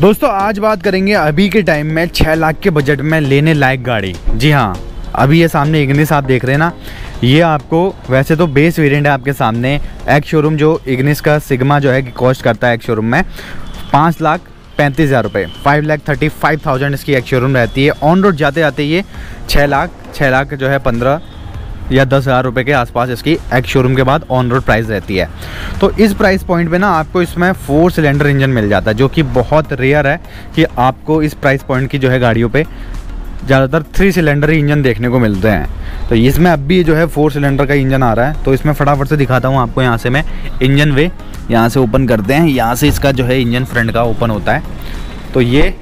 दोस्तों, आज बात करेंगे अभी के टाइम में छः लाख के बजट में लेने लायक गाड़ी। जी हाँ अभी ये सामने इग्निस आप देख रहे हैं ना, ये आपको वैसे तो बेस वेरिएंट है आपके सामने एक शोरूम जो इग्निस का सिग्मा जो है कि कॉस्ट करता है एक शोरूम में, पाँच लाख पैंतीस हज़ार रुपये five lakh thirty five thousand इसकी एक शोरूम रहती है। ऑन रोड जाते जाते ये छः लाख छः लाख जो है पंद्रह या दस हज़ार रुपये के आसपास इसकी एक शोरूम के बाद ऑन रोड प्राइस रहती है। तो इस प्राइस पॉइंट पे ना आपको इसमें फोर सिलेंडर इंजन मिल जाता है, जो कि बहुत रेयर है कि आपको इस प्राइस पॉइंट की जो है गाड़ियों पे ज़्यादातर थ्री सिलेंडर इंजन देखने को मिलते हैं। तो इसमें अब भी जो है फोर सिलेंडर का इंजन आ रहा है तो इसमें फटाफट से दिखाता हूँ आपको यहाँ से मैं इंजन वे यहाँ से ओपन करते हैं, यहाँ से इसका जो है इंजन फ्रंट का ओपन होता है। तो ये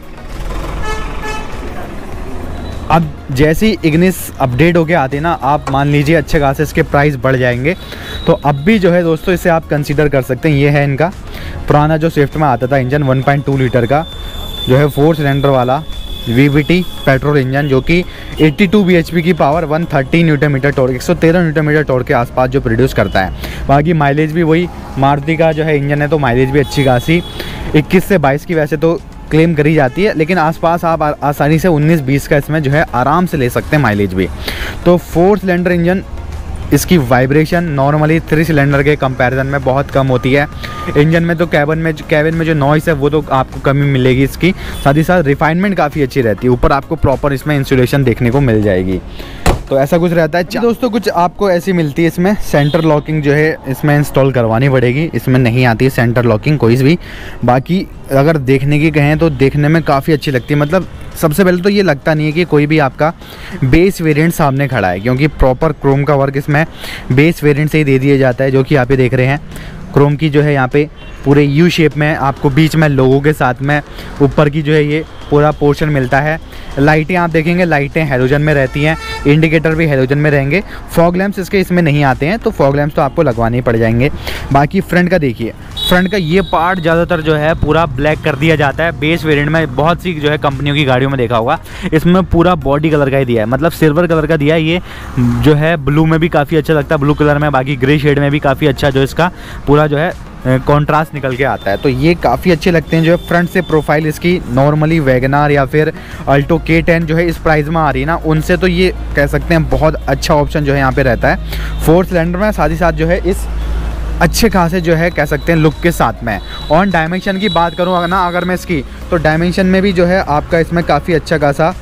अब जैसी इग्निस अपडेट होके आती है ना, आप मान लीजिए अच्छे खासे इसके प्राइस बढ़ जाएँगे। तो अब भी जो है दोस्तों, इसे आप कंसीडर कर सकते हैं। ये है इनका पुराना जो स्विफ्ट में आता था इंजन 1.2 लीटर का, जो है फोर सिलेंडर वाला वीवीटी पेट्रोल इंजन जो कि 82 bhp की power 130 newton meter torque 113 newton meter torque के आसपास जो प्रोड्यूस करता है। बाकी माइलेज भी वही, मारुति का जो है इंजन है तो माइलेज भी अच्छी खासी। 21 से 22 की वैसे तो क्लेम करी जाती है, लेकिन आसपास आप आसानी से 19-20 का इसमें जो है आराम से ले सकते हैं माइलेज भी। तो फोर सिलेंडर इंजन इसकी वाइब्रेशन नॉर्मली थ्री सिलेंडर के कंपैरिजन में बहुत कम होती है। इंजन में तो कैबिन में कैबिन में जो नॉइस है, वो तो आपको कमी मिलेगी इसकी। साथ ही साथ रिफाइनमेंट काफ़ी अच्छी रहती है, ऊपर आपको प्रॉपर इसमें इंसुलेशन देखने को मिल जाएगी। तो ऐसा कुछ रहता है। दोस्तों, कुछ आपको ऐसी मिलती है इसमें? सेंटर लॉकिंग जो है, इसमें इंस्टॉल करवानी पड़ेगी। इसमें नहीं आती है सेंटर लॉकिंग कोई भी। बाकी, अगर देखने की कहें तो देखने में काफ़ी अच्छी लगती है। मतलब सबसे पहले तो ये लगता नहीं है कि कोई भी आपका बेस वेरिएंट सामने खड़ा है, क्योंकि प्रॉपर क्रोम का वर्क इसमें बेस वेरिएंट से ही दे दिया जाता है, जो कि आप ये देख रहे हैं। क्रोम की जो है यहाँ पे पूरे यू शेप में, आपको बीच में लोगों के साथ में, ऊपर की जो है ये पूरा पोर्शन मिलता है। लाइटें आप देखेंगे लाइटें हेलोजन में रहती हैं इंडिकेटर भी हेलोजन में रहेंगे। फॉग लैम्प्स इसके इसमें नहीं आते हैं तो फॉग लैम्प्स तो आपको लगवाने ही पड़ जाएँगे। बाकी फ्रंट का देखिए फ्रंट का ये पार्ट ज़्यादातर जो है पूरा ब्लैक कर दिया जाता है। बेस वेरिएंट में बहुत सी जो है कंपनियों की गाड़ियों में देखा होगा। इसमें पूरा बॉडी कलर का ही दिया है। मतलब सिल्वर कलर का दिया है, ये जो है ब्लू में भी काफ़ी अच्छा लगता है। ब्लू कलर में, बाकी ग्रे शेड में भी काफ़ी अच्छा जो इसका पूरा जो है कॉन्ट्रास्ट निकल के आता है। तो ये काफ़ी अच्छे लगते हैं जो है फ्रंट से प्रोफ़ाइल इसकी नॉर्मली वैगनार या फिर अल्टो के टेन जो है इस प्राइस में आ रही है ना, उनसे तो ये कह सकते हैं बहुत अच्छा ऑप्शन जो है यहाँ पे रहता है। फोर सिलेंडर में साथ ही साथ जो है इस अच्छे खासे जो है कह सकते हैं लुक के साथ में। और डायमेंशन की बात करूँ ना, अगर मैं इसकी तो डायमेंशन में भी जो है आपका इसमें काफ़ी अच्छा खासा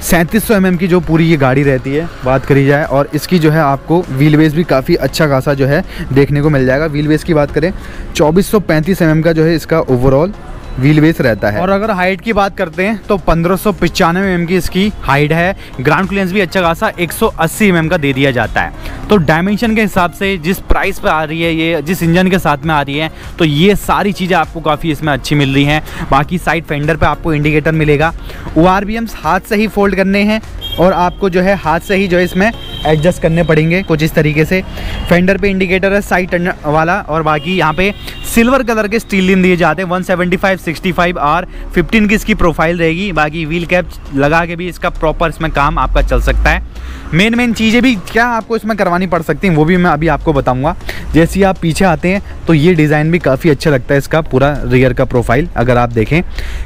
सैंतीस सौ एम की जो पूरी ये गाड़ी रहती है, बात करी जाए, और इसकी जो है आपको व्हील बेस भी काफ़ी अच्छा खासा जो है देखने को मिल जाएगा। व्हील बेस की बात करें, चौबीस सौ एम का जो है इसका ओवरऑल व्हील बेस रहता है। और अगर हाइट की बात करते हैं तो पंद्रह सौ एम की इसकी हाइट है। ग्राउंड क्लियरेंस भी अच्छा खासा एक सौ अस्सी एम का दे दिया जाता है। तो डायमेंशन के हिसाब से जिस प्राइस पर आ रही है ये, जिस इंजन के साथ में आ रही है तो ये सारी चीज़ें आपको काफ़ी इसमें अच्छी मिल रही हैं। बाकी साइड फेंडर पे आपको इंडिकेटर मिलेगा। ओ हाथ से ही फोल्ड करने हैं और आपको जो है हाथ से ही जो है इसमें एडजस्ट करने पड़ेंगे कुछ इस तरीके से। फेंडर पे इंडिकेटर है साइड टर्न वाला और बाकी यहाँ पे सिल्वर कलर के स्टील लिम दिए जाते हैं 175 65 आर 15 की इसकी प्रोफ़ाइल रहेगी। बाकी व्हील कैप लगा के भी इसका प्रॉपर इसमें काम आपका चल सकता है। मेन मेन चीज़ें भी क्या आपको इसमें करवानी पड़ सकती हैं, वो भी मैं अभी आपको बताऊँगा। जैसे ही आप पीछे आते हैं तो ये डिज़ाइन भी काफ़ी अच्छा लगता है इसका, पूरा रियर का प्रोफ़ाइल अगर आप देखें।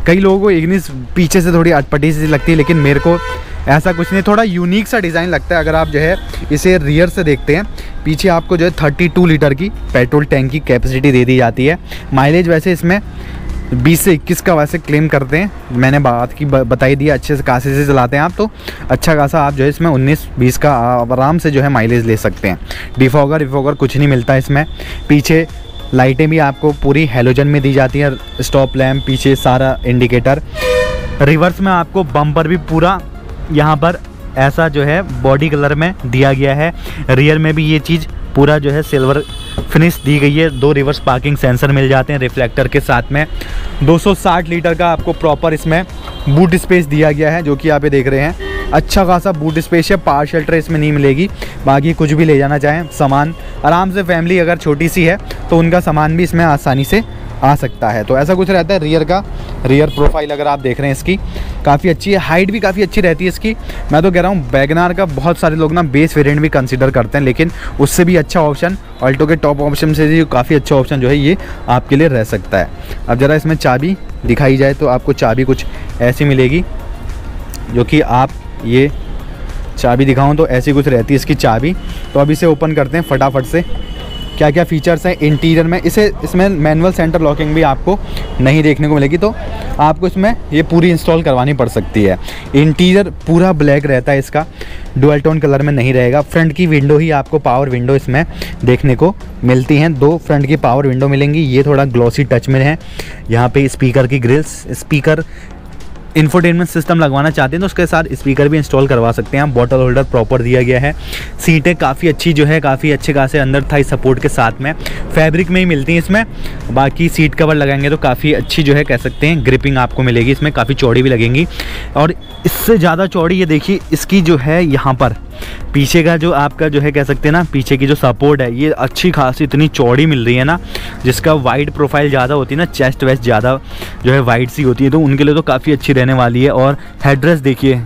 कई लोगों को इग्निस पीछे से थोड़ी अटपटी सी लगती है, लेकिन मेरे को ऐसा कुछ नहीं, थोड़ा यूनिक सा डिज़ाइन लगता है, अगर आप जो है इसे रियर से देखते हैं, पीछे आपको जो है थर्टी टू लीटर की पेट्रोल टैंक की कैपेसिटी दे दी जाती है। माइलेज वैसे इसमें 20 से 21 का वैसे क्लेम करते हैं। मैंने बात की बताई दी, अच्छे से कासे से चलाते हैं आप तो अच्छा खासा आप जो है इसमें 19 20 का आराम से जो है माइलेज ले सकते हैं। डिफॉगर विफॉगर कुछ नहीं मिलता इसमें। पीछे लाइटें भी आपको पूरी हेलोजन में दी जाती हैं स्टॉप लैम्प पीछे सारा इंडिकेटर रिवर्स में आपको बम्पर भी पूरा यहाँ पर ऐसा जो है बॉडी कलर में दिया गया है। रियर में भी ये चीज़ पूरा जो है सिल्वर फिनिश दी गई है। दो रिवर्स पार्किंग सेंसर मिल जाते हैं रिफ्लेक्टर के साथ में। 260 लीटर का आपको प्रॉपर इसमें बूट स्पेस दिया गया है, जो कि आप ये देख रहे हैं। अच्छा खासा बूट स्पेस है पार शेल्टर इसमें नहीं मिलेगी। बाकी कुछ भी ले जाना चाहें, सामान। आराम से फैमिली अगर छोटी सी है तो उनका सामान भी इसमें आसानी से आ सकता है। तो ऐसा कुछ रहता है रियर का। रियर प्रोफ़ाइल अगर आप देख रहे हैं इसकी, काफ़ी अच्छी है। हाइट भी काफ़ी अच्छी रहती है इसकी। मैं तो कह रहा हूँ, बैगनार का बहुत सारे लोग ना बेस वेरिएंट भी कंसिडर करते हैं, लेकिन उससे भी अच्छा ऑप्शन अल्टो के टॉप ऑप्शन से भी काफ़ी अच्छा ऑप्शन जो है ये आपके लिए रह सकता है। अब ज़रा इसमें चाबी दिखाई जाए तो आपको चाबी कुछ ऐसी मिलेगी, जो कि आप ये चाबी दिखाऊँ तो ऐसी कुछ रहती है इसकी चाबी। तो अब इसे ओपन करते हैं फटाफट से। क्या क्या फ़ीचर्स हैं इंटीरियर में? इसे, इसमें मैनुअल सेंटर लॉकिंग भी आपको नहीं देखने को मिलेगी तो आपको इसमें ये पूरी इंस्टॉल करवानी पड़ सकती है। इंटीरियर पूरा ब्लैक रहता है इसका डुअल टोन कलर में नहीं रहेगा। फ्रंट की विंडो ही आपको पावर विंडो इसमें देखने को मिलती हैं। दो फ्रंट की पावर विंडो मिलेंगी, ये थोड़ा ग्लॉसी टच में है। यहाँ पे स्पीकर की ग्रिल्स स्पीकर इन्फोटेनमेंट सिस्टम लगवाना चाहते हैं तो उसके साथ स्पीकर भी इंस्टॉल करवा सकते हैं। बॉटल होल्डर प्रॉपर दिया गया है। सीटें काफ़ी अच्छी जो है, काफ़ी अच्छे खासे अंदर थाई सपोर्ट के साथ में। फैब्रिक में ही मिलती हैं इसमें। बाकी सीट कवर लगाएँगे तो काफ़ी अच्छी जो है कह सकते हैं ग्रिपिंग आपको मिलेगी। इसमें काफ़ी चौड़ी भी लगेंगी। और इससे ज़्यादा चौड़ी, ये देखिए, इसकी जो है यहाँ पर पीछे का जो आपका जो है, कह सकते हैं ना, पीछे की जो सपोर्ट है, ये अच्छी खासी इतनी चौड़ी मिल रही है ना, जिसका वाइड प्रोफ़ाइल ज़्यादा होती है ना चेस्ट वेस्ट ज़्यादा जो है वाइड सी होती है तो उनके लिए तो काफ़ी अच्छी रहने वाली है। और हेड्रेस देखिए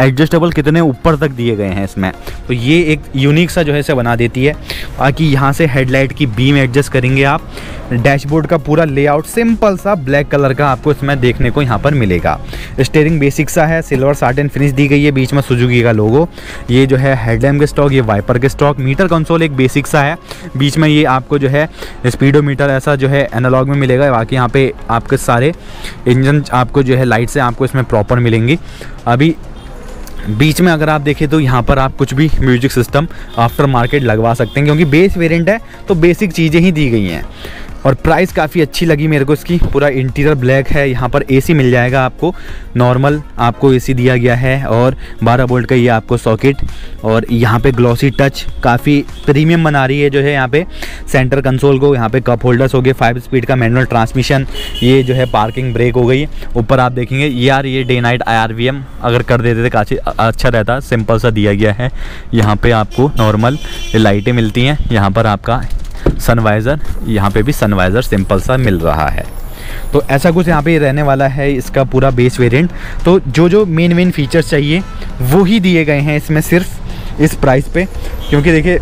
एडजस्टेबल कितने ऊपर तक दिए गए हैं इसमें। तो ये एक यूनिक सा जो है इसे बना देती है। बाकी यहाँ से हेडलाइट की बीम एडजस्ट करेंगे आप। डैशबोर्ड का पूरा लेआउट सिंपल सा ब्लैक कलर का आपको इसमें देखने को यहाँ पर मिलेगा। स्टेयरिंग बेसिक सा है सिल्वर सार्टन फिनिश दी गई है बीच में सुजुकी का लोगो ये जो है हेडलैम्प के स्टॉक ये वाइपर के स्टॉक मीटर कंसोल एक बेसिक सा है। बीच में ये आपको जो है स्पीडोमीटर ऐसा जो है एनालॉग में मिलेगा। बाकी यहाँ पे आपके सारे इंजन आपको जो है लाइट से आपको इसमें प्रॉपर मिलेंगी। अभी बीच में अगर आप देखें तो यहाँ पर आप कुछ भी म्यूज़िक सिस्टम आफ्टर मार्केट लगवा सकते हैं, क्योंकि बेस वेरिएंट है तो बेसिक चीज़ें ही दी गई हैं। और प्राइस काफ़ी अच्छी लगी मेरे को इसकी। पूरा इंटीरियर ब्लैक है, यहाँ पर एसी मिल जाएगा आपको। नॉर्मल आपको एसी दिया गया है और 12 वोल्ट का ये आपको सॉकेट और यहाँ पे ग्लॉसी टच काफ़ी प्रीमियम बना रही है जो है यहाँ पे सेंटर कंसोल को। यहाँ पे कप होल्डर्स हो गए फाइव स्पीड का मैनुअल ट्रांसमिशन ये जो है पार्किंग ब्रेक हो गई। ऊपर आप देखेंगे, यार ये डे नाइट आईआरवीएम अगर कर देते थे काफ़ी अच्छा रहता। सिंपल सा दिया गया है। यहाँ पर आपको नॉर्मल लाइटें मिलती हैं। यहाँ पर आपका सनवाइज़र यहाँ पे भी सनवाइज़र सिंपल सा मिल रहा है। तो ऐसा कुछ यहाँ पे रहने वाला है इसका पूरा बेस वेरिएंट तो जो जो मेन मेन फीचर्स चाहिए, वो ही दिए गए हैं इसमें सिर्फ़ इस प्राइस पे। क्योंकि देखिए,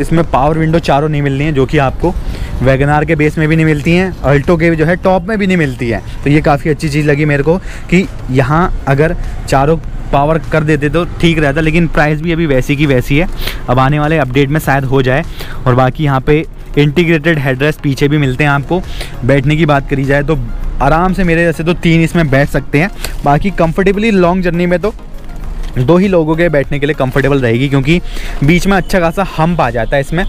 इसमें पावर विंडो चारों नहीं मिलनी है, जो कि आपको वैगनार के बेस में भी नहीं मिलती हैं अल्टो के जो है टॉप में भी नहीं मिलती है। तो ये काफ़ी अच्छी चीज़ लगी मेरे को कि यहाँ अगर चारों पावर कर देते तो ठीक रहता, लेकिन प्राइस भी अभी वैसी की वैसी है। अब आने वाले अपडेट में शायद हो जाए, और बाकी यहाँ पे इंटीग्रेटेड हेडरेस्ट पीछे भी मिलते हैं आपको। बैठने की बात करी जाए तो आराम से मेरे जैसे तो तीन इसमें बैठ सकते हैं। बाकी कंफर्टेबली लॉन्ग जर्नी में तो दो ही लोगों के बैठने के लिए कंफर्टेबल रहेगी, क्योंकि बीच में अच्छा खासा हम्प आ जाता है इसमें।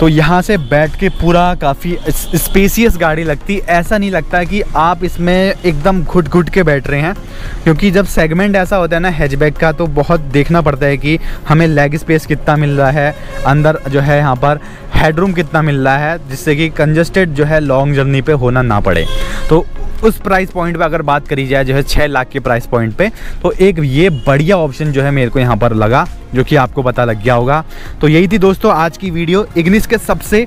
तो यहाँ से बैठ के पूरा काफ़ी स्पेसियस गाड़ी लगती ऐसा नहीं लगता कि आप इसमें एकदम घुट घुट के बैठ रहे हैं, क्योंकि जब सेगमेंट ऐसा होता है ना हैचबैक का तो बहुत देखना पड़ता है कि हमें लेग स्पेस कितना मिल रहा है, अंदर जो है यहाँ पर। हेडरूम कितना मिल रहा है, जिससे कि कंजस्टेड जो है लॉन्ग जर्नी पे होना ना पड़े। तो उस प्राइस पॉइंट पे अगर बात करी जाए, जो है छः लाख के प्राइस पॉइंट पे तो एक ये बढ़िया ऑप्शन जो है मेरे को यहाँ पर लगा, जो कि आपको पता लग गया होगा। तो यही थी दोस्तों आज की वीडियो इग्निस के सबसे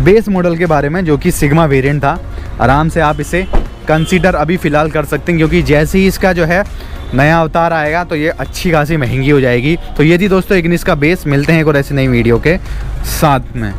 बेस मॉडल के बारे में, जो कि सिग्मा वेरिएंट था। आराम से आप इसे कंसीडर अभी फ़िलहाल कर सकते हैं, क्योंकि जैसे ही इसका जो है नया अवतार आएगा तो ये अच्छी खासी महँगी हो जाएगी। तो ये थी दोस्तों, इग्निस का बेस मिलते हैं एक और ऐसी नई वीडियो के साथ में।